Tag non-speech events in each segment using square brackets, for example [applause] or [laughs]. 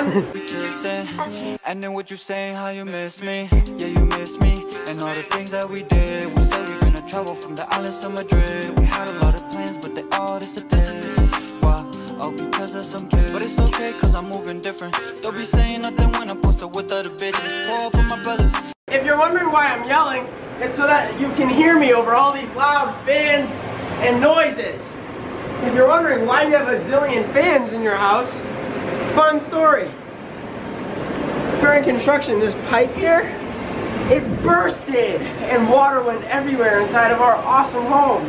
son. [laughs] We kissing, and then what you saying, how you miss me? Yeah, you miss me, and all the things that we did. We said we gonna travel from the islands to Madrid. We had a lot of plans, but they all disappeared. Why? Oh, because of some kids. But it's okay, cause I'm moving different. Don't be saying nothing when I'm posted with other bitches. Pour for my brothers. If you're wondering why I'm yelling, it's so that you can hear me over all these loud fans and noises. If you're wondering why you have a zillion fans in your house, fun story. During construction, this pipe here, it bursted and water went everywhere inside of our awesome home.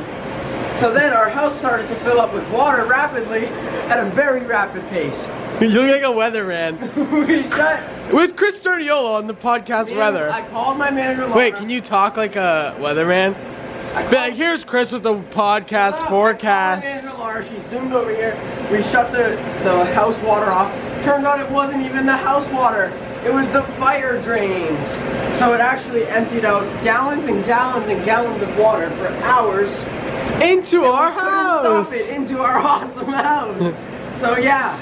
So then our house started to fill up with water rapidly at a very rapid pace. You look like a weatherman. [laughs] we shut. With Chris Sturniolo on the podcast Weather. I called my manager. Laura. Wait, can you talk like a weatherman? Be like, here's Chris with the podcast Oh, forecast. called Manager Laura. She zoomed over here. We shut the the house water off. Turned out it wasn't even the house water. It was the fire drains. So it actually emptied out gallons and gallons and gallons of water for hours. Into our we house. Stop it into our [laughs] awesome house. so yeah,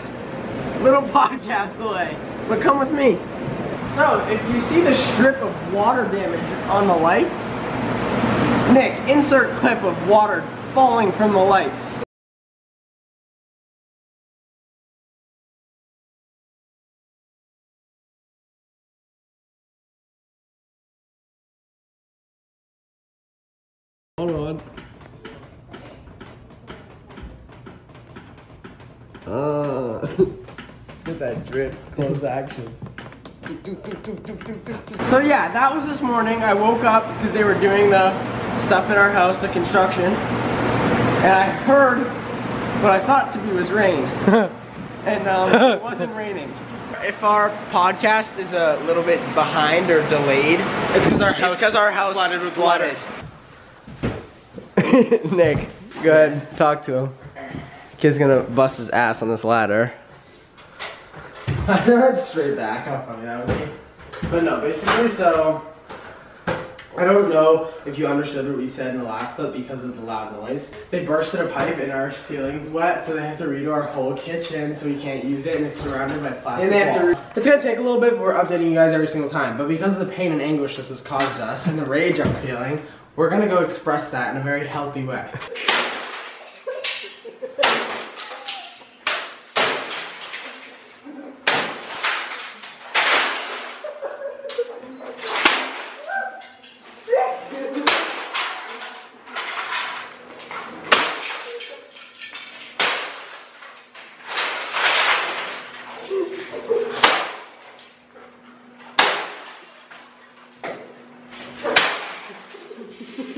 little podcast delay, but come with me. So if you see the strip of water damage on the lights, Nick, insert clip of water falling from the lights. Hold on. Uh, [laughs] get that drip. Close action. So yeah, that was this morning. I woke up because they were doing the stuff in our house, the construction, and I heard what I thought to be was rain, [laughs] and um, it wasn't raining. If our podcast is a little bit behind or delayed, it's because our house because our house flooded with flooded. [laughs] Nick, go ahead, talk to him. Kid's gonna bust his ass on this ladder. [laughs] I went straight back. How funny that would be. But no, basically, so I don't know if you understood what we said in the last clip because of the loud noise. They bursted a pipe and our ceiling's wet, so they have to redo our whole kitchen, so we can't use it, and it's surrounded by plastic And they have to walls. It's gonna take a little bit, but we're updating you guys every single time. But because of the pain and anguish this has caused us, and the rage I'm feeling, we're gonna go express that in a very healthy way.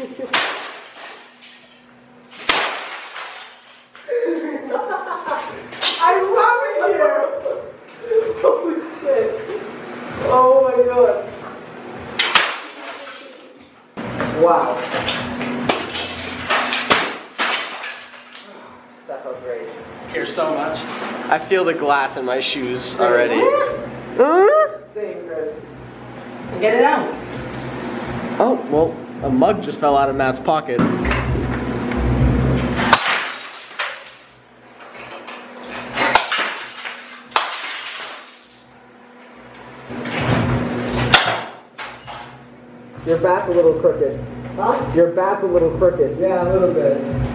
[laughs] I love it here! Holy shit! Oh my god! Wow. That felt great. Here so much. I feel the glass in my shoes already. Same, Chris. Get it out. Oh, well, a mug just fell out of Matt's pocket. Your bat's a little crooked. Huh? Your bat's a little crooked. Yeah, a little bit.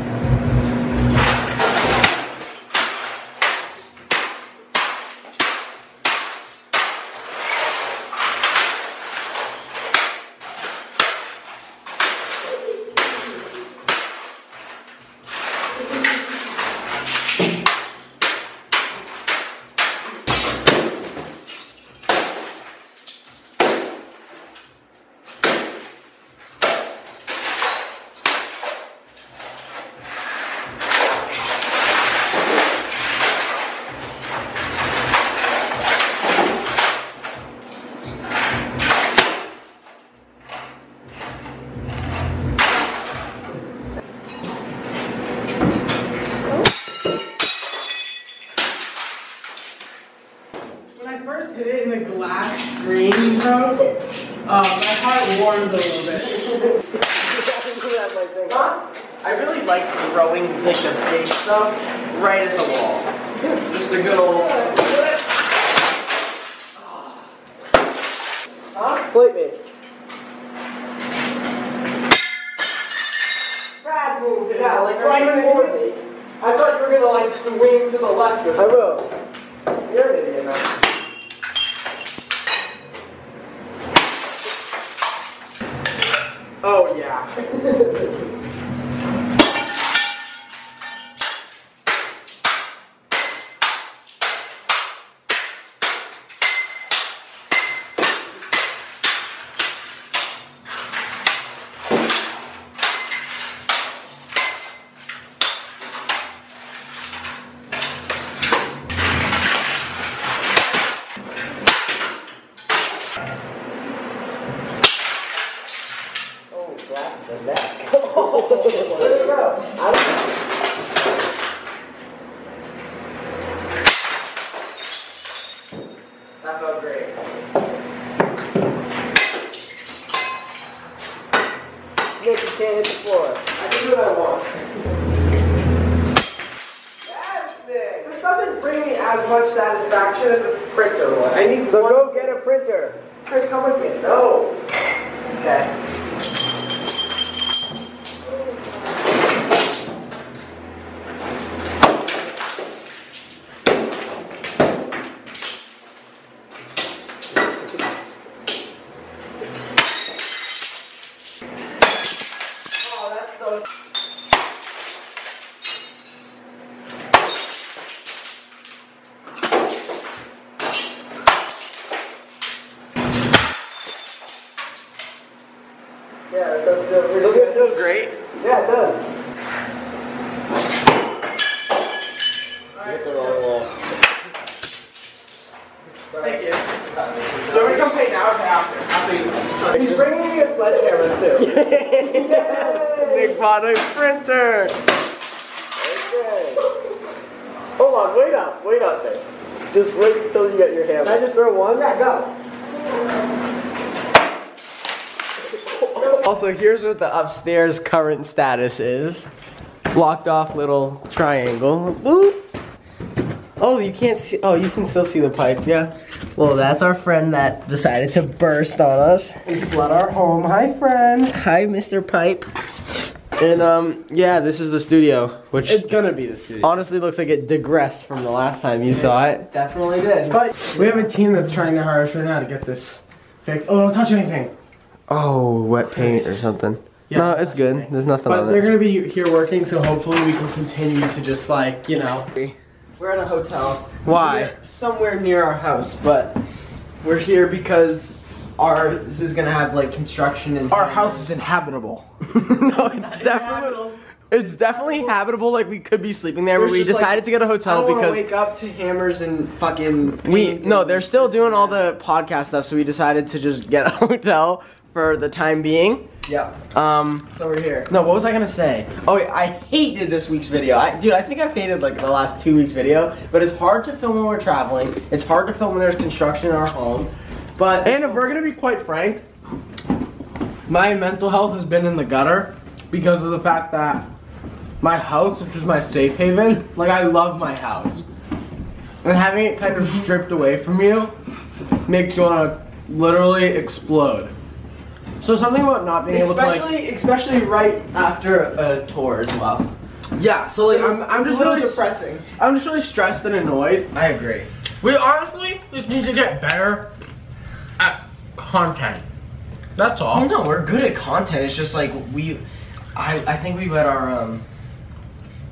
warmed a little bit. I really like throwing like the big stuff right at the wall. Just a good old. Huh? Wait minute. Brad moved it out, like right toward me. I thought you were gonna like swing to the left. Or something. I will. You're an idiot, man. Oh yeah. [laughs] Oh, slap [laughs] the neck. Where'd it go? I don't know. That felt great. Nick, you can't hit the floor. I can do what I want. Yes, Nick. This doesn't bring me as much satisfaction as this printer one. I need So one- go get a printer. Chris, come with me. No. Okay. Oh, that's so. Yeah, it does feel pretty Doesn't it good. feel great? Yeah, it does. Hit the wrong wall. Thank you. So we can pay now or pay after? He's bringing me a sledgehammer too. Big product printer. Okay. Hold on, wait up, wait up there. Just wait until you get your hammer. Can I just throw one? Yeah, go. Also, here's what the upstairs current status is. Blocked off little triangle. Boop. Oh, you can't see. Oh, you can still see the pipe. Yeah. Well, that's our friend that decided to burst on us and flood our home. Hi, friend. Hi, Mr. Pipe. And um, yeah, this is the studio, which It's gonna be the studio. honestly looks like it digressed from the last time you saw it. Definitely did. But We have a team that's trying their hardest right now to get this fixed. Oh, don't touch anything. oh, wet paint or something. Yeah. no, it's good. There's nothing But on they're gonna be here working, so hopefully we can continue to just like, you know. We're in a hotel. Why? We're somewhere near our house, but we're here because ours is gonna have like construction and Our house is inhabitable. [laughs] no, it's definitely it's definitely habitable. Like we could be sleeping there, but we just, like- decided to get a I hotel don't wanna because wake up to hammers and fucking. we no, they're still doing all the podcast stuff, so we decided to just get a [laughs] hotel for the time being. Yeah. Um, So we're here. no, what was I gonna say? Oh, I hated this week's video. I, dude, I think I've hated like the last two weeks' video. But it's hard to film when we're traveling. It's hard to film when there's construction in our home. But And if we're gonna be quite frank, my mental health has been in the gutter because of the fact that my house, which is my safe haven, like I love my house. And having it kind of stripped away from you makes you wanna literally explode. So something about not being able to like Especially, especially right after a tour as well. Yeah, so like I'm, I'm just really depressing. I'm just really stressed and annoyed. I agree. We honestly just need to get better at content. That's all. No, we're good at content. It's just like we, I, I think we let our um,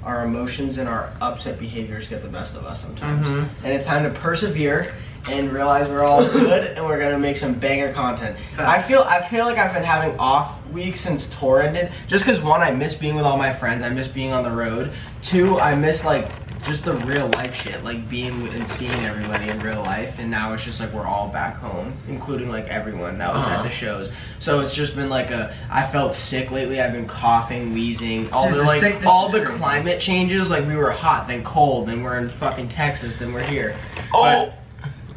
our emotions and our upset behaviors get the best of us sometimes, Mhm. and it's time to persevere and realize we're all good and we're gonna make some banger content. I feel I feel like I've been having off weeks since tour ended, just because one I miss being with all my friends, I miss being on the road. Two, I miss like just the real life shit, like being with and seeing everybody in real life. And now it's just like we're all back home, including like everyone that was at Uh-huh. the shows. So it's just been like a. I felt sick lately. I've been coughing, wheezing. All Dude, the the like sick- all the crazy. climate changes. Like we were hot, then cold, then we're in fucking Texas, then we're here. Oh.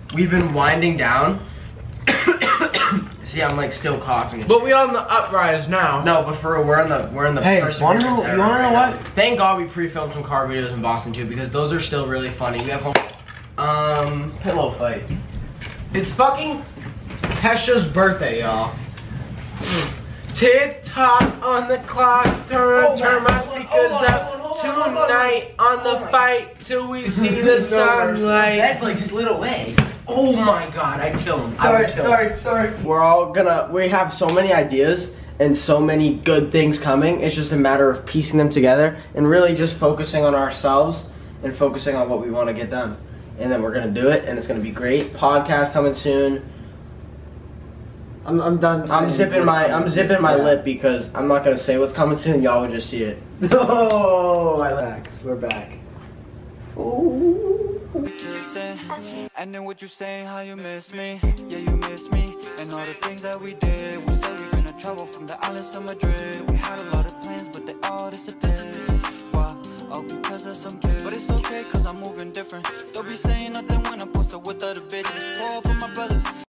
But we've been winding down. [coughs] [coughs] See, I'm like still coughing. But we on the uprise now. no, but for real, we're in the we're in the. Hey, perseverance wanna know- you wanna know right what? now. Thank God we pre-filmed some car videos in Boston too, because those are still really funny. We have one, um pillow fight. It's fucking Hesha's birthday, y'all. Tick tock on the clock, turn, Oh, turn man. my on, speakers hold up on, on, hold on. tonight on the Oh fight till we see the [laughs] sunlight. That like slid away. Oh my god, I kill him. I Sorry, would kill him. sorry, sorry. We're all gonna, we have so many ideas and so many good things coming. It's just a matter of piecing them together and really just focusing on ourselves and focusing on what we want to get done. And then we're gonna do it and it's gonna be great. Podcast coming soon. I'm, I'm done. I'm zipping my. I'm zipping my Yeah. lip because I'm not gonna say what's coming soon. Y'all will just see it. [laughs] Oh, I like. We're back. And then what you saying, how you miss me? Yeah, you miss me. And all the things that we did We said we're gonna travel from the islands to Madrid. We had a lot of plans, but they all disappeared. Why? Oh, because of some kids. But it's okay, cause I'm moving different. Don't be saying nothing when I'm posted with other bitches. Pour for my brother